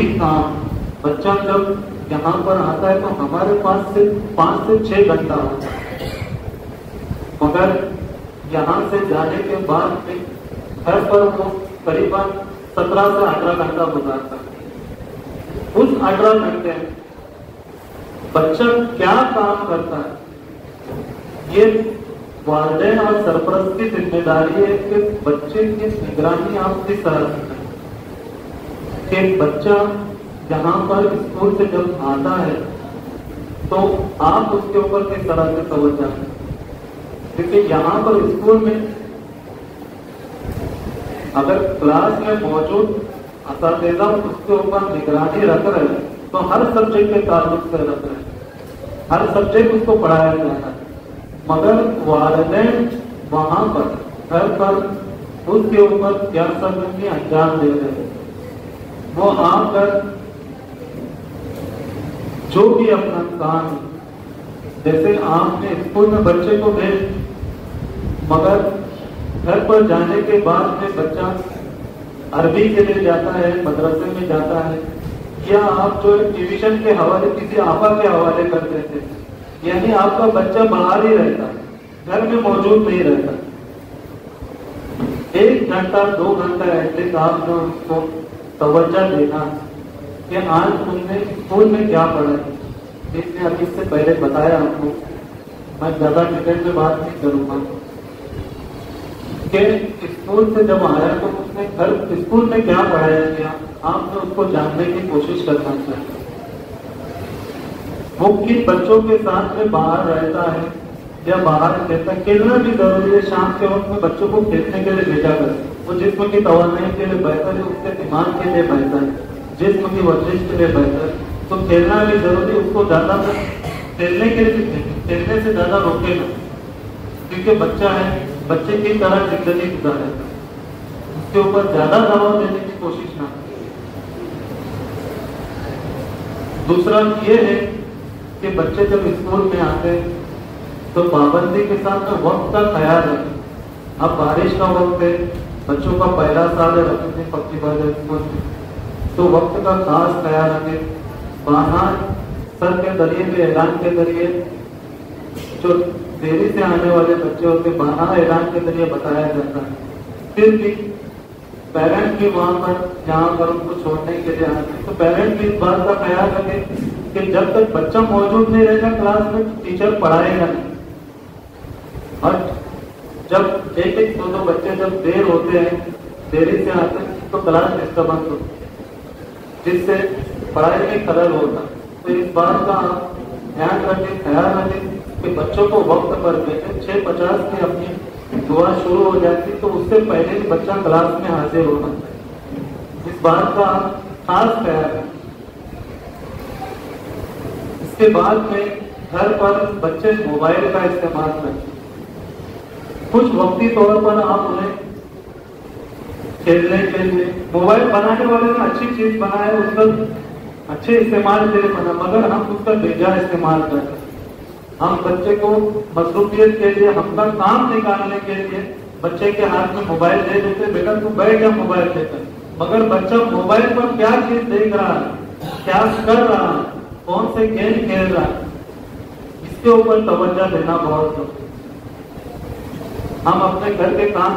वही काम, बच्चा जब यहाँ पर आता है तो हमारे पास से पाँच से छह घंटा होता है। मगर यहाँ से जाने के बाद में घर पर वो करीबन सत्रह से अठारह घंटा गुजारता है। उस अठारह घंटे बच्चा क्या काम करता है? ये वालदेन और सरपरस्त की ज़िम्मेदारी है कि बच्चे की निगरानी आप किस तरह से करें कि बच्चा यहाँ पर स्कूल से जब आता है तो आप उसके ऊपर किस तरह से तवज्जा क्योंकि यहाँ पर स्कूल में अगर क्लास में मौजूद इस उसके ऊपर निगरानी रख रहे हैं तो हर सब्जेक्ट के ताल्लुक से रख रहे हैं। हर सब्जेक्ट उसको पढ़ाया जा रहा है। मगर वालदेन वहाँ पर, घर पर, उसके ऊपर क्या सब अंजाम दे रहे हैं? वो आकर जो भी अपना काम जैसे आपने स्कूल में बच्चे को भेज, मगर घर पर जाने के बाद में बच्चा अरबी के लिए जाता है, मदरसे में जाता है। या आप जो ट्यूशन के हवाले, किसी आपा के हवाले कर देते यानी आपका बच्चा बाहर ही रहता, घर में मौजूद नहीं रहता। एक घंटा, दो घंटा एटलीस्ट आप जो उसको तवज्जा देना कि आज तुमने स्कूल में क्या पढ़ा है। इसने अभी से पहले बताया आपको मैं ज़्यादा डिटेल में बात नहीं करूँगा। कि स्कूल से जब आया तो उसने घर, स्कूल में क्या पढ़ाया गया आपने उसको जानने की कोशिश करना चाहिए। वो किन बच्चों के साथ में बाहर रहता है, या बाहर खेलता खेलना भी ज़रूरी है, शाम के वक्त में बच्चों को खेलने के लिए भेजा कर वो जिसम की तोानाई के लिए बेहतर है, उसके दिमाग के लिए बेहतर है। जिसम की वर्जिश के लिए बेहतर तो खेलना भी ज़रूरी उसको ज़्यादा खेलने के लिए खेलने से ज़्यादा रोके ना। क्योंकि बच्चा है, बच्चे की तरह ज़िंदगी गुजारे। उसके ऊपर ज़्यादा दबाव देने की कोशिश ना दूसरा ये है कि बच्चे जब स्कूल में आते तो पाबंदी के साथ वक्त का ख्याल रखें। अब बारिश का वक्त है बच्चों का पहला साल है रखने पक्की बात में तो वक्त का खास ख्याल रखें। बाहर सर के ज़रिए भी ऐलान के ज़रिए जो देरी से आने वाले बच्चे होते बाहर ऐलान के ज़रिए बताया जाता है। फिर भी पेरेंट भी वहाँ पर जहाँ पर उनको छोड़ने के लिए आते तो पेरेंट भी इस बात का ख्याल रखे कि जब तक बच्चा मौजूद नहीं रहेगा क्लास में टीचर पढ़ाएगा नहीं। और जब एक एक दो दो बच्चे जब देर होते हैं, देरी से आते हैं तो क्लास डिस्टर्बेंस होती है, जिससे पढ़ाई में खलल होता तो इस बात का ध्यान रखें, ख्याल रखें कि बच्चों को वक्त पर भेजें छह पचास की अपनी दुआ शुरू हो जाती तो उससे पहले ही बच्चा क्लास में हाजिर होना इस बात का खास ख्याल है इसके बाद में घर पर बच्चे मोबाइल का इस्तेमाल करें। कुछ वक्ती तौर पर आप उन्हें खेलने लिए मोबाइल बनाने वाले ने अच्छी चीज़ बनाया उसका अच्छे इस्तेमाल के लिए बना, मगर हम उसका बेजा इस्तेमाल करते हम बच्चे को मसरूफियत के लिए, हमका काम निकालने के लिए बच्चे के हाथ में मोबाइल दे देते, बेटा तू बैठ जा मोबाइल देकर मगर बच्चा मोबाइल पर क्या चीज़ देख रहा है, क्या कर रहा है, कौन से गेम खेल रहा है, इसके ऊपर तवज्जो देना बहुत ज़रूरी हम अपने घर के काम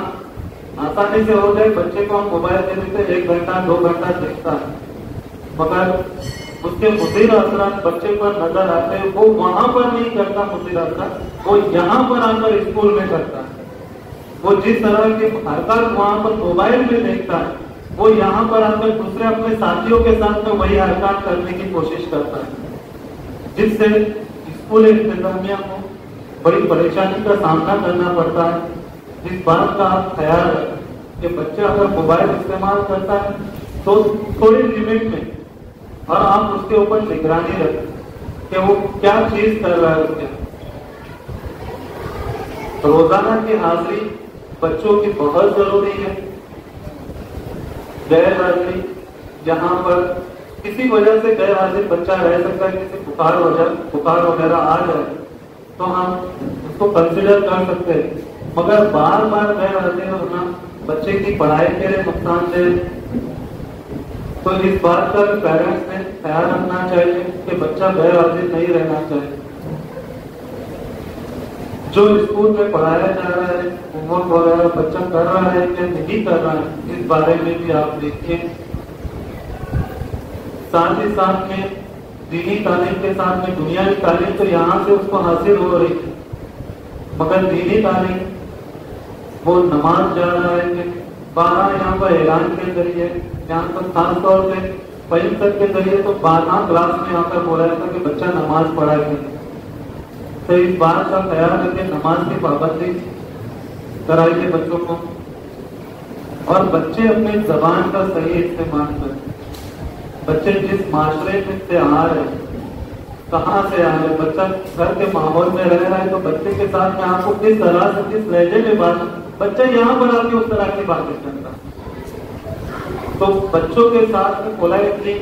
आसानी से हो जाए, बच्चे को हम मोबाइल दे देते एक घंटा, दो घंटा देखता है। मगर उसके मुदिर असरात बच्चे पर नज़र आते वो वहाँ पर नहीं करता मुदिर असरात वो यहाँ पर आकर स्कूल में करता है। वो जिस तरह की हरकत वहाँ पर मोबाइल में देखता है, वो यहाँ पर आकर दूसरे अपने साथियों के साथ में वही हरकत करने की कोशिश करता है, जिससे स्कूल इंतजामिया को बड़ी परेशानी का सामना करना पड़ता है। इस बात का आप ख्याल रखें कि बच्चा अगर मोबाइल इस्तेमाल करता है तो थोड़ी लिमिट में और आप उसके ऊपर निगरानी रखें कि वो क्या चीज़ कर रहा है उसके रोज़ाना की हाजिरी बच्चों की बहुत ज़रूरी है। गैर हाजिरी, जहाँ पर किसी वजह से गैर हाजिर बच्चा रह सकता है, किसी बुखार वजह, बुखार वगैरह आ जाए तो हम उसको कंसिडर कर सकते हैं। मगर बार बार गैर हाजिर होना बच्चे की पढ़ाई के लिए नुकसान दे तो इस बात का पेरेंट्स ने ख्याल रखना चाहिए कि बच्चा गैर नहीं रहना चाहिए। जो स्कूल में पढ़ाया जा रहा है होमवर्क वगैरह बच्चा कर रहा है या नहीं कर रहा है, इस बारे में भी आप देखिए। साथ ही साथ में दीनी तालीम के साथ में दुनिया की तालीम तो यहाँ से उसको हासिल हो रही है। मगर दीनी तालीम वो नमाज़ जा रहा बारह यहाँ पर ऐलान के ज़रिए, यहाँ पर खास तौर पे पहले के ज़रिए तो बारह क्लास में यहाँ पर बोला था कि बच्चा नमाज़ पढ़ा तो इस बात का ख्याल रखें, नमाज़ की पाबंदी कराइए बच्चों को। और बच्चे अपनी जबान का सही इस्तेमाल करें। बच्चे जिस माशरे से आ रहे हैं कहाँ से आ रहे बच्चा घर के माहौल में रह रहा है तो बच्चे के साथ में आपको किस तरह से, किस लहजे में बात बच्चा यहाँ पर आके उस तरह की बातें करता तो बच्चों के साथ में पोलाइटली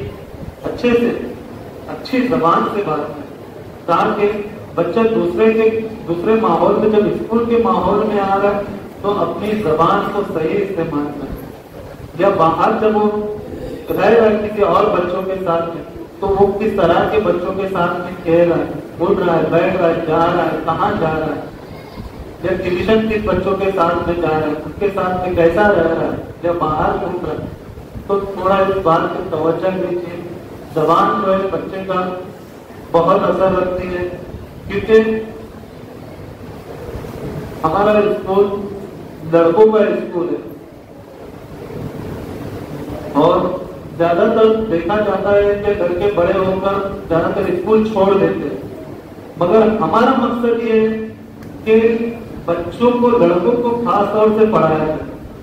अच्छे से, अच्छी जबान से बात करें। ताकि बच्चा दूसरे के, दूसरे माहौल में, जब स्कूल के माहौल में आ रहा है तो अपनी जबान को सही इस्तेमाल करें। या बाहर जब वो रह रहा है किसी और बच्चों के साथ में तो वो किस तरह के बच्चों के साथ में खेल रहा है उठ रहा है, बैठ रहा है, जा रहा है, कहाँ जा रहा है? या ट्यूशन किस बच्चों के साथ में जा रहा है, उसके साथ में कैसा रह रहा है या बाहर घूम रहा है तो थोड़ा इस बात की तवज्जो दीजिए। जबान जो है, बच्चे का बहुत असर रखती है, क्योंकि हमारा स्कूल लड़कों का स्कूल है। और ज़्यादातर देखा जाता है कि लड़के बड़े होकर ज़्यादातर स्कूल छोड़ देते हैं। मगर हमारा मकसद ये है कि बच्चों को, लड़कों को खास तौर से पढ़ाया जाए,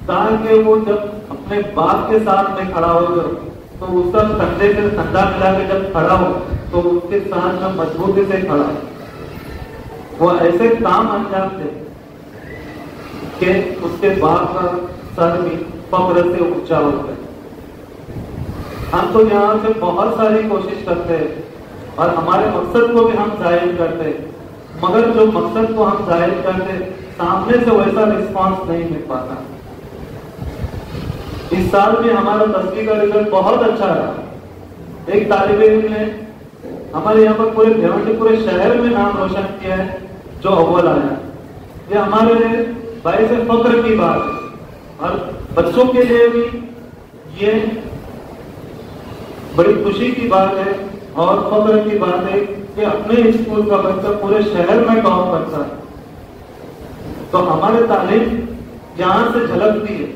ताकि वो जब अपने बाप के साथ में खड़ा होगा तो उसका कंधे से कंधा मिला के जब खड़ा हो तो उसके साथ में मजबूती से खड़ा वो ऐसे काम अंजाम दे कि उसके बाप का सर भी पकड़ से ऊँचा होता है हम तो यहाँ से बहुत सारी कोशिश करते हैं, और हमारे मकसद को भी हम ज़ाहिर करते हैं। मगर जो मकसद को हम ज़ाहिर करते सामने से वैसा रिस्पांस नहीं मिल पाता। इस साल में हमारा दसवीं का रिज़ल्ट बहुत अच्छा रहा। एक तालिब इल्म ने हमारे यहाँ पर पूरे भिवंडी, पूरे शहर में नाम रोशन किया है, जो अव्वल आया। ये हमारे लिए भाई से फक्र की बात है, और बच्चों के लिए भी ये बड़ी खुशी की बात है और फक्र की बात है कि अपने स्कूल का बच्चा पूरे शहर में टॉप करता है। तो हमारे तालीम यहाँ से झलकती है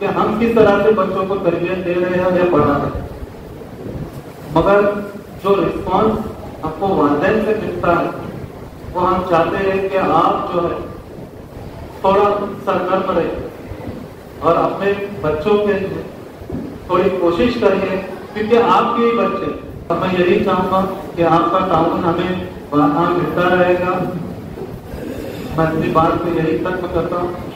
कि हम किस तरह से बच्चों को तरबियत दे रहे हैं या पढ़ा रहे हैं। मगर जो रिस्पॉन्स आपको वालदेन से मिलता है, वो हम चाहते हैं कि आप जो है थोड़ा सरगर्म रहे और अपने बच्चों के थोड़ी कोशिश करिए क्योंकि आपके ही बच्चे। अब मैं यही चाहूँगा कि आपका ताउन हमें वहाँ मिलता रहेगा। मैं अपनी बात को यही तक करता हूँ।